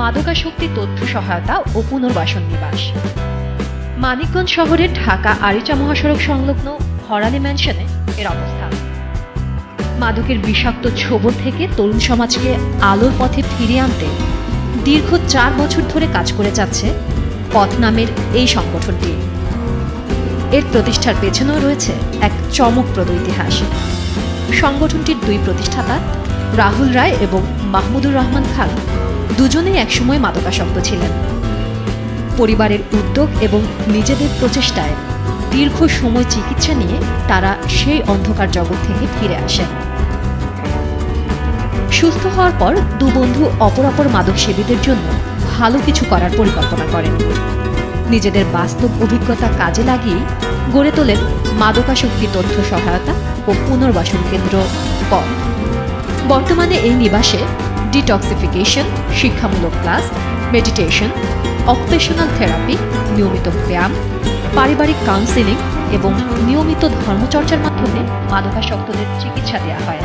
মাদকাশক্তি তথ্য সহায়তা ও পুনর্বাসন নিবাস। মানিকগঞ্জ শহরের ঢাকা আরিচা মহাসড়ক সংলগ্ন হরালি ম্যানশনে এর অবস্থান। মাদকের বিষাক্ত ছোবর থেকে তরুণ সমাজকে আলোর পথে ফিরিয়ে আনতে দীর্ঘ চার বছর ধরে কাজ করে যাচ্ছে পথ নামের এই সংগঠনটি। এর প্রতিষ্ঠার পেছনেও রয়েছে এক চমকপ্রদ ইতিহাস। সংগঠনটির দুই প্রতিষ্ঠাতা রাহুল রায় এবং মাহমুদুর রহমান খান দুজনেই একসময় মাদকাসক্ত ছিলেন। পরিবারের উদ্যোগ এবং নিজেদের প্রচেষ্টায় দীর্ঘ সময় চিকিৎসা নিয়ে তারা সেই অন্ধকার জগৎ থেকে ফিরে আসেন। সুস্থ হওয়ার পর দু বন্ধু অপর অপর মাদক সেবীদের জন্য ভালো কিছু করার পরিকল্পনা করেন। নিজেদের বাস্তব অভিজ্ঞতা কাজে লাগিয়ে গড়ে তোলেন মাদকাশক্তি তথ্য সহায়তা ও পুনর্বাসন কেন্দ্র পথ। বর্তমানে এই নিবাসে ডিটক্সিফিকেশন শিক্ষামূলক ক্লাস মেডিটেশন অকুপেশনাল থেরাপি নিয়মিত ব্যায়াম, পারিবারিক কাউন্সিলিং এবং নিয়মিত ধর্মচর্চার মাধ্যমে মাদকাসক্তদের চিকিৎসা দেওয়া হয়।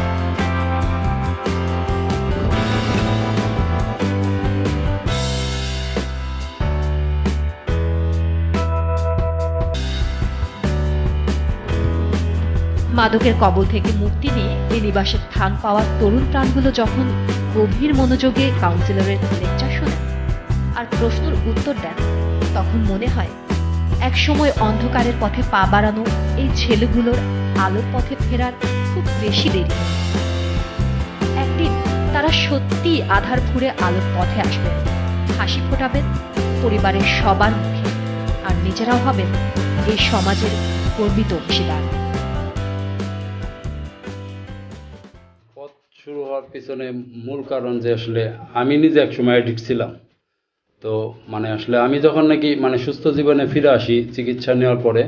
মাদকের কবল থেকে মুক্তি নিয়ে এই নিবাসের স্থান পাওয়া তরুণ প্রাণগুলো যখন গভীর মনোযোগে কাউন্সিলরের লেকচার শোনেন আর প্রশ্নের উত্তর দেন, তখন মনে হয় এক সময় অন্ধকারের পথে পা বাড়ানো এই ছেলেগুলোর আলোর পথে ফেরার খুব বেশি দেরি। একদিন তারা সত্যি আধার ঘুরে আলোর পথে আসবেন হাসি ফোটাবেন পরিবারের সবার মুখে আর নিজেরাও হবেন এই সমাজের গর্বিত অংশীদার। হওয়ার পিছনে মূল কারণ যে আসলে আমি নিজে একসময় অ্যাডিক্ট ছিলাম। তো মানে আসলে আমি যখন নাকি মানে সুস্থ জীবনে ফিরে আসি চিকিৎসা নেওয়ার পরে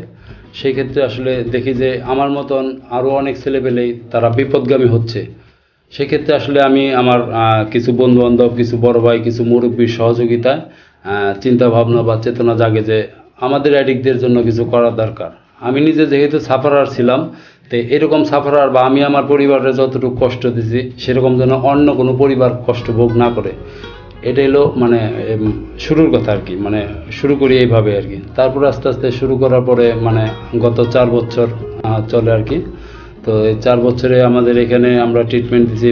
সেই ক্ষেত্রে আসলে দেখি যে আমার মতন আরও অনেক ছেলেপেলেই তারা বিপদগামী হচ্ছে। সেক্ষেত্রে আসলে আমি আমার কিছু বন্ধু বান্ধব কিছু বড় ভাই কিছু মুরব্বীর সহযোগিতায় আহ, চিন্তা ভাবনা বা চেতনা জাগে যে আমাদের অ্যাডিক্টদের জন্য কিছু করা দরকার। আমি নিজে যেহেতু সাফারার ছিলাম তো এরকম সাফারার বা আমি আমার পরিবারের যতটুকু কষ্ট দিছি, সেরকম যেন অন্য কোনো পরিবার কষ্ট ভোগ না করে। এটা হলো মানে শুরুর কথা আর কি মানে শুরু করি এইভাবে আর কি। তারপর আস্তে আস্তে শুরু করার পরে মানে গত চার বছর চলে আর কি। তো এই চার বছরে আমাদের এখানে আমরা ট্রিটমেন্ট দিছি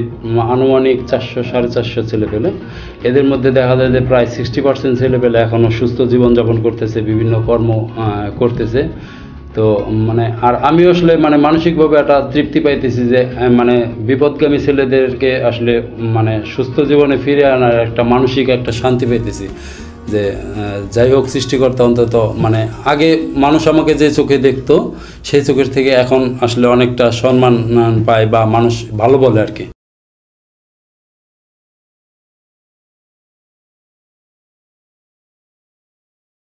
আনুমানিক চারশো, সাড়ে চারশো ছেলে পেলে। এদের মধ্যে দেখা যায় যে প্রায় সিক্সটি পার্সেন্ট ছেলে পেলে এখনও সুস্থ জীবনযাপন করতেছে, বিভিন্ন কর্ম করতেছে। তো মানে আর আমি আসলে মানে মানসিকভাবে একটা তৃপ্তি পাইতেছি যে মানে বিপদগামী ছেলেদেরকে আসলে মানে সুস্থ জীবনে ফিরে আনার একটা মানসিক একটা শান্তি পাইতেছি যে যাই হোক, সৃষ্টিকর্তা অন্তত মানে আগে মানুষ আমাকে যে চোখে দেখতো, সেই চোখের থেকে এখন আসলে অনেকটা সম্মান পায় বা মানুষ ভালো বলে আর কি।